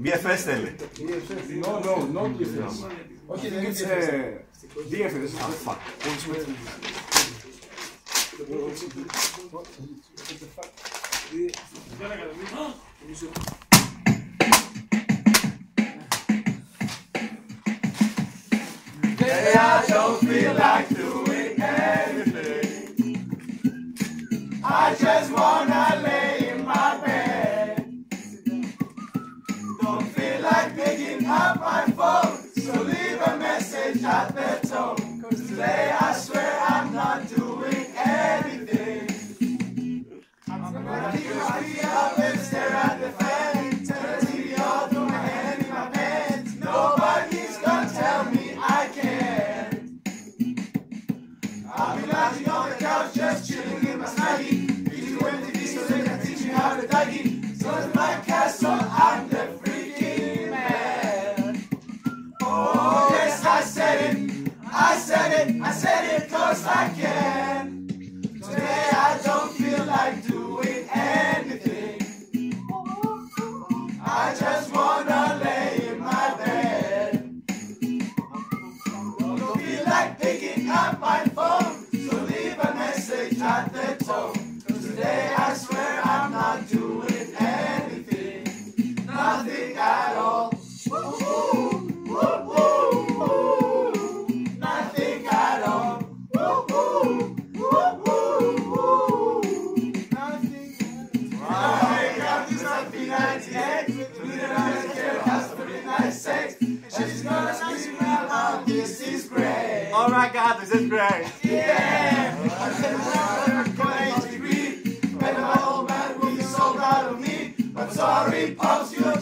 BFS then. No, no, BFS. Okay, then it's uh, DFS. What's Hey, I don't feel like doing anything. I just wanna. At. Cause today I swear I'm not doing anything. I'm gonna keep my it, I can. Today I don't feel like doing anything. I just wanna lay in my bed. Don't feel like picking up my phone, so leave a message at the tone. today I god, this is great. Yeah! I'm college degree. Better my old man will be so proud of me. But sorry, pops, you'll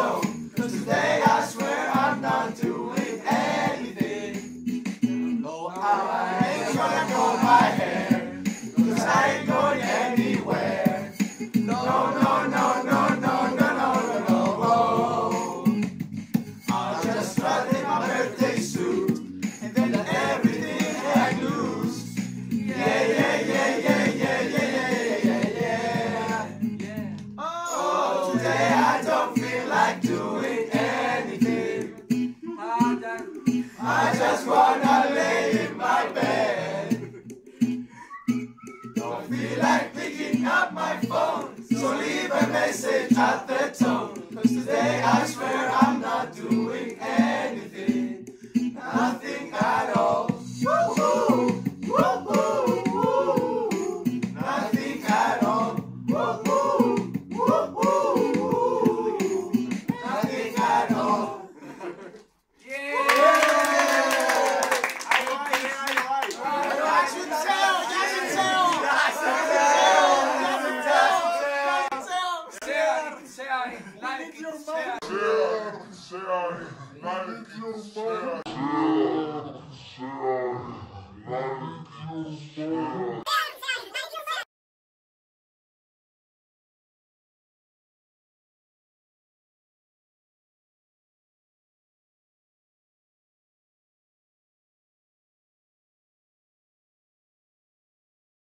tone. 'Cause today I swear I'm not doing anything. Oh, I ain't gonna comb my hair, 'cause I ain't going anywhere. No, no, no, no, no, no, no, no, no, no. I'll just strut in my birthday suit, and then everything hang loose. Yeah, yeah, yeah, yeah, yeah, yeah, yeah, yeah, yeah. Oh, today I don't feel up my phone, so leave a message at the tone. Senhor, valente Senhor. Senhor, valente Senhor.